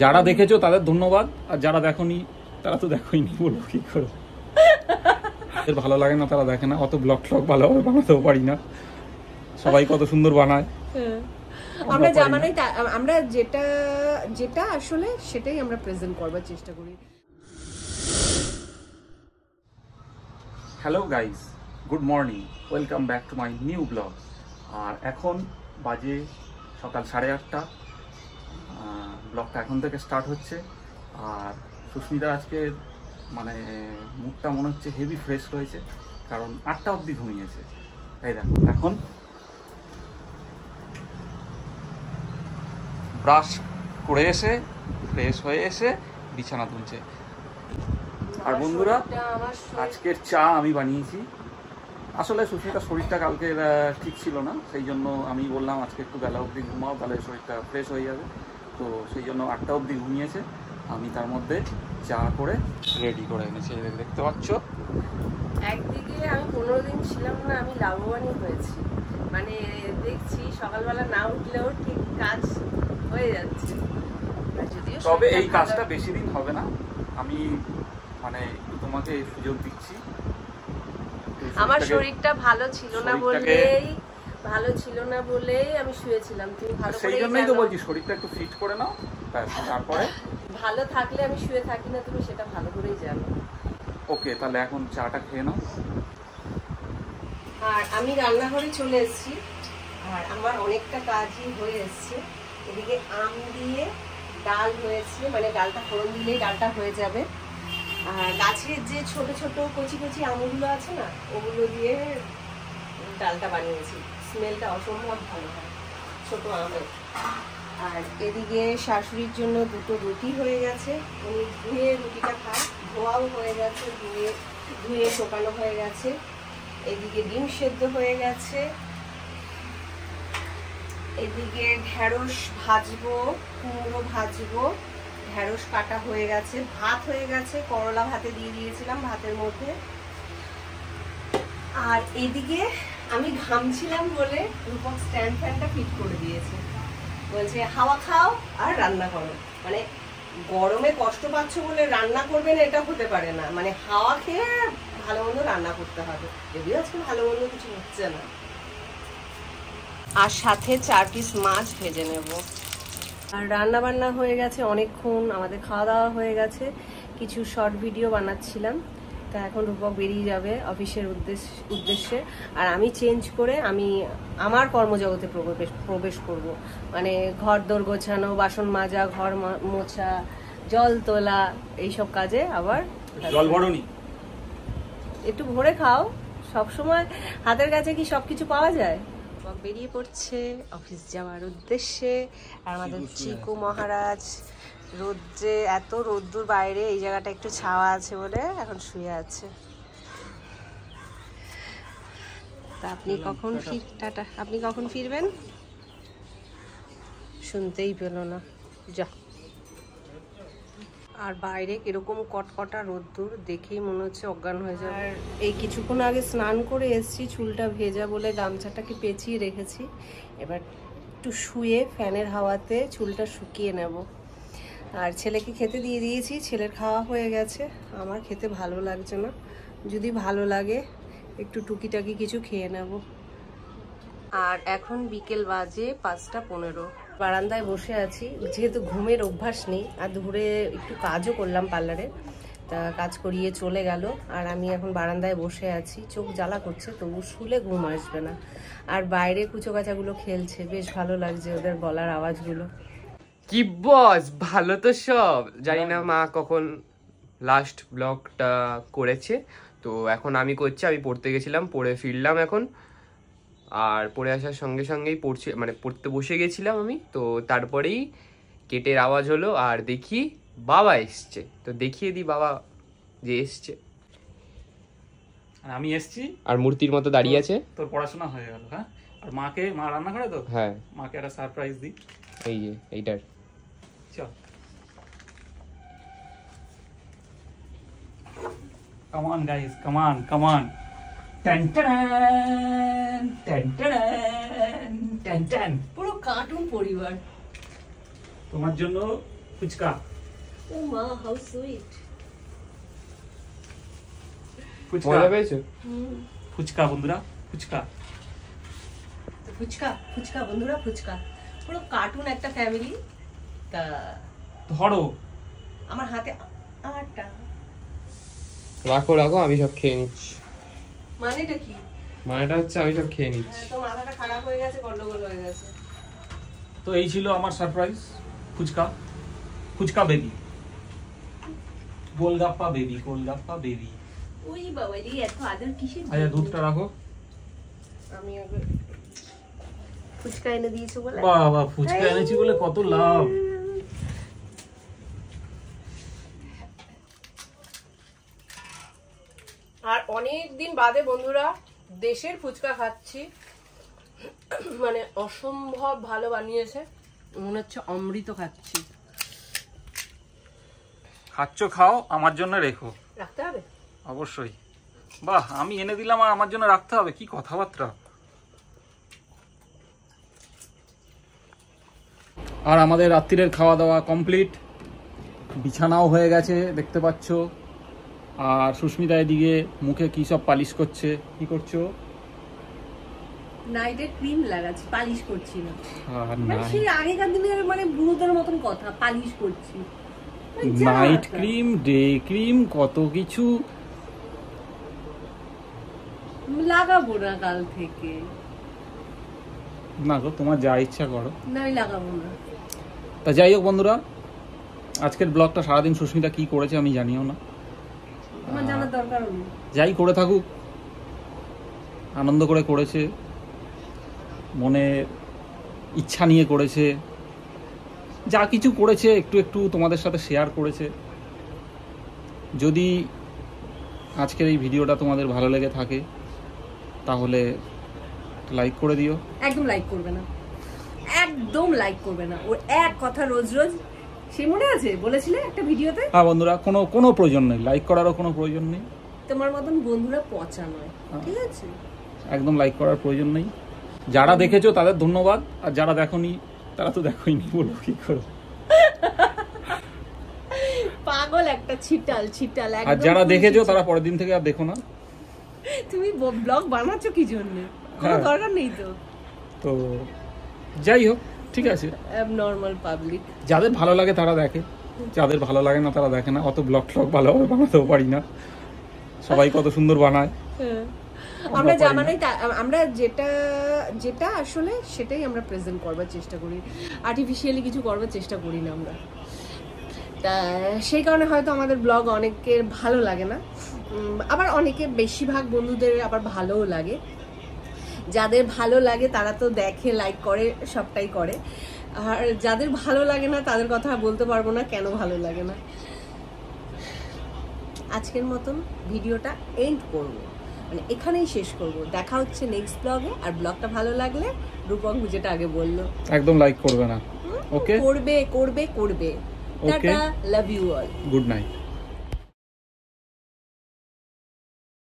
যারা দেখেছ তাদের ধন্যবাদ আর যারা দেখোনি তারা তো দেখোইনি বলব কি করে? যাদের ভালো লাগে না তারা দেখে না অত ব্লগ ট্লগ ভালোভাবে বানাতেও পারি না। সবাই কত সুন্দর বানায়। হ্যাঁ। আমরা যা। মানে আমরা যেটা যেটা আসলে সেটাই আমরা প্রেজেন্ট করবার চেষ্টা করি। Hello guys good morning welcome back to my new blog আর এখন বাজে সকাল সাড়ে আটটা। ব্লগটা এখন থেকে স্টার্ট হচ্ছে। আর সুস্মিতা আজকে মানে মুখটা মনে হচ্ছে হেভি ফ্রেশ রয়েছে, কারণ আটটা অবধি ঘুমিয়েছে। তাই দেখো, এখন ব্রাশ করে এসে ফ্রেশ হয়ে এসে বিছানা তুলছে। আর বন্ধুরা, আজকের চা আমি বানিয়েছি। আসলে সুস্মিতার শরীরটা কালকে ঠিক ছিল না, সেই জন্য আমি বললাম আজকে একটু বেলা অবধি ঘুমাও, তাহলে শরীরটা ফ্রেশ হয়ে যাবে। তো সেই জন্য আটটা অবধি ঘুমিয়েছে। আমি তার মধ্যে চা করে রেডি করে এনেছি দেখতে পাচ্ছ। একদিকে আমি পনেরো দিন ছিলাম না আমি লাভবানই হয়েছি। মানে দেখছি সকালবেলা না উঠলেও ঠিক কাজ হয়ে যাচ্ছে। তবে এই কাজটা বেশি দিন হবে না। আমি মানে তোমাকে সুযোগ দিচ্ছি। আমার শরীরটা ভালো ছিল না বলেই ভালো ছিল না বলেই আমি শুয়েছিলাম। তুমি ভালো সেই জন্যই তো বলছি শরীরটা একটু ফিট করে নাও তারপরে? ভালো থাকলে আমি শুয়ে থাকি না তুমি সেটা ভালো করেই জানো। ওকে তাহলে এখন চাটা খেয়ে নাও। আর আমি রান্নাঘরে চলে এসেছি আর আমার অনেকটা কাজই হয়ে এসছে। এদিকে আম দিয়ে ডাল হয়েছে মানে ডালটা ফোড়ন দিলেই ডালটা হয়ে যাবে। আর গাছের যে ছোট ছোট কচি কচি আমগুলো আছে না ওগুলো দিয়ে ডালটা বানিয়েছি। স্মেলটা অসম্ভব ভালো হয়, ছোটো আমের। আর এদিকে শাশুড়ির জন্য দুটো রুটি হয়ে গেছে। উনি ধুয়ে রুটিটা খায় ধোয়াও হয়ে গেছে, ধুয়ে ধুয়ে শোকানো হয়ে গেছে। এদিকে ডিম সেদ্ধ হয়ে গেছে। এদিকে ঢেঁড়স ভাজবো, কুমড়ো ভাজবো। ঢেঁড়স কাটা হয়ে গেছে। ভাত হয়ে গেছে, করলা ভাতে দিয়ে দিয়েছিলাম ভাতের মধ্যে। আর এদিকে আমি ঘামছিলাম বলে রূপক স্ট্যান্ড ফ্যানটা ফিট করে দিয়েছে। বলছে, হাওয়া খাও আর রান্না করো। মানে গরমে কষ্ট পাচ্ছ বলে রান্না করবে না, এটা হতে পারে না। মানে হাওয়া খেয়ে ভালো মন্দ রান্না করতে হবে। যদিও আজকে ভালো মন্দ কিছু হচ্ছে না। আর সাথে চার পিস মাছ ভেজে নেব। আর রান্না বান্না হয়ে গেছে অনেকক্ষণ। আমাদের খাওয়া দাওয়া হয়ে গেছে। কিছু শর্ট ভিডিও বানাচ্ছিলাম। তা এখন রূপক বেরিয়ে যাবে অফিসের উদ্দেশ্য উদ্দেশ্যে। আর আমি চেঞ্জ করে আমি আমার কর্মজগতে প্রবেশ প্রবেশ করব। মানে ঘর দোর গোছানো বাসন মাজা ঘর মোছা জল তোলা এইসব কাজে আবার জল ভরনি? একটু ভরে খাও। সব সময় হাতের কাছে কি সবকিছু পাওয়া যায়? বেরিয়ে পড়ছে অফিস যাওয়ার উদ্দেশ্যে। আর আমাদের চিকু মহারাজ রোদ্রে এত রোদ্দুর বাইরে এই জায়গাটা একটু ছাওয়া আছে বলে এখন শুয়ে আছে। তা আপনি কখন ফির টাটা। আপনি কখন ফিরবেন? শুনতেই পেল না। যা। আর বাইরে কীরকম কটকটা রোদ্দুর দেখেই মনে হচ্ছে অজ্ঞান হয়ে যাবে। আর এই কিছুক্ষণ আগে স্নান করে এসেছি চুলটা ভেজা বলে গামছাটাকে পেঁচিয়ে রেখেছি। এবার একটু শুয়ে ফ্যানের হাওয়াতে চুলটা শুকিয়ে নেব। আর ছেলেকে খেতে দিয়ে দিয়েছি, ছেলের খাওয়া হয়ে গেছে। আমার খেতে ভালো লাগছে না। যদি ভালো লাগে, একটু টুকিটাকি কিছু খেয়ে নেব। আর এখন বিকেল বাজে পাঁচটা পনেরো। বারান্দায় বসে আছি। যেহেতু ঘুমের অভ্যাস নেই, আর দুপুরে একটু কাজও করলাম পার্লারে, তা কাজ করিয়ে চলে গেল। আর আমি এখন বারান্দায় বসে আছি। চোখ জ্বালা করছে, তবু শুলে ঘুম আসবে না। আর বাইরে কুচো কাচাগুলো খেলছে। বেশ ভালো লাগছে ওদের গলার আওয়াজগুলো। কি বস ভালো তো সব। জানি না মা কখন লাস্ট ব্লগটা করেছে। তো এখন আমি করছি আমি পড়তে গেছিলাম পড়ে ফিরলাম এখন। আর পড়ে আসার সঙ্গে সঙ্গেই পড়ছি মানে পড়তে বসে গেছিলাম আমি। তো তারপরেই কেটের আওয়াজ হলো আর দেখি বাবা এসছে। তো দেখিয়ে দিই বাবা যে এসছে। আর আমি এসছি। আর মূর্তির মতো দাঁড়িয়ে আছে। তোর পড়াশোনা হয়ে গেল হ্যাঁ? আর মাকে মা রান্না করে তো? হ্যাঁ। মাকে একটা সারপ্রাইজ দিই। এই যে এইটার। Come on, guys. Come on, come on. Tan tan tan tan tan tan. পুরো কার্টুন পরিবার তোমার জন্য ফুচকা ও মা হাউ সুইট ফুচকা মজা পেয়েছ ফুচকা বন্ধুরা ফুচকা ফুচকা ফুচকা বন্ধুরা ফুচকা পুরো কার্টুন একটা ফ্যামিলি তা ধরো আমার হাতে আমারটা রাখো রাখো আমি সব খেয়ে নিচ্ছি। মানেটা কি? মানেটা হচ্ছে আমি সব খেয়ে নিচ্ছি। তো মাথাটা খারাপ হয়ে গেছে গন্ডগোল হয়ে গেছে। তো এই ছিল আমার surprise phuchka. Phuchka baby golgappa baby golgappa baby ওই বাবা রে এত আদর কিসের আচ্ছা দুধটা রাখো। আমি আগে ফুচকা এনে দিয়েছ বলে। বাবা ফুচকা এনেছি বলে কত লাভ। আর অনেক দিন বাদে বন্ধুরা দেশের ফুচকা খাচ্ছি। মানে অসম্ভব ভালো বানিয়েছে। মনে হচ্ছে অমৃত খাচ্ছি। খাচ্ছ খাও আমার জন্য রেখো। রাখতে হবে? অবশ্যই। বাহ আমি এনে দিলাম আর আমার জন্য রাখতে হবে? কি কথাবার্তা? আর আমাদের রাত্রিরের খাওয়া দাওয়া কমপ্লিট বিছানাও হয়ে গেছে দেখতে পাচ্ছ। আর সুস্মিতা এদিকে মুখে কি সব পালিশ করছে? কি করছ? নাইটের ক্রিম লাগাচ্ছি পালিশ করছি না। মানে সেই আগেকার দিনের মানে বুড়োদের মতন কথা পালিশ করছি। নাইট ক্রিম ডে ক্রিম কত কিছু। লাগাবো না কাল থেকে। না গো তোমার যা ইচ্ছা করো। না আমি লাগাবো না। তা যাই হোক বন্ধুরা আজকের ব্লগটা সারাদিন সুস্মিতা কি করেছে আমি জানিও না আমার জানার দরকার নেই যাই করে থাকুক আনন্দ করে করেছে মনে ইচ্ছা নিয়ে করেছে যা কিছু করেছে একটু একটু তোমাদের সাথে শেয়ার করেছে। যদি আজকের এই ভিডিওটা তোমাদের ভালো লেগে থাকে তাহলে লাইক করে দিও। একদম লাইক করবে না। একদম লাইক করবে না। ওর এক কথা রোজ রোজ সে মনে আছে? বলেছিলে একটা ভিডিওতে? হ্যাঁ বন্ধুরা কোনো কোনো প্রয়োজন নেই। লাইক করারও কোনো প্রয়োজন নেই। তোমার মতন বন্ধুরা পচা নয় ঠিক আছে? একদম লাইক করার প্রয়োজন নেই। যারা দেখেছ তাদের ধন্যবাদ আর যারা দেখোনি তারা তো দেখোইনি বলব কি করে। পাগল একটা ছিটাল ছিটাল আর যারা দেখেছ তারা পরের দিন থেকে আর দেখো না। তুমি ব্লগ বানাচ্ছো কি জন্য? কোনো হ্যাঁ। দরকার নেই তো। তো যাই হোক ঠিক আছে। নর্মাল পাবলিক যাদের ভালো লাগে তারা দেখে। যাদের ভালো লাগে না তারা দেখে না। অত ব্লগ ট্লগ ভালোভাবে বানাতেও পারি না। সবাই কত সুন্দর বানায়। আমরা পারি যা। বানাই আমরা যেটা যেটা আসলে সেটাই আমরা প্রেজেন্ট করবার চেষ্টা করি। আর্টিফিশিয়ালি কিছু করবার চেষ্টা করি না আমরা। তা সেই কারণে হয়তো আমাদের ব্লগ অনেকের ভালো লাগে না। আবার অনেকে বেশিরভাগ বন্ধুদের আবার ভালোও লাগে। যাদের ভালো লাগে তারা তো দেখে লাইক করে সবটাই করে। আর যাদের ভালো লাগে না তাদের কথা বলতে পারব না কেন ভালো লাগে না। আজকের মতন ভিডিওটা এন্ড করব। মানে এখানেই শেষ করব। দেখা হচ্ছে নেক্সট ব্লগে আর ব্লগটা ভালো লাগলে রূপক যেটা আগে বলল। একদম লাইক করবে না। ওকে করবে করবে করবে. Tata love you all good night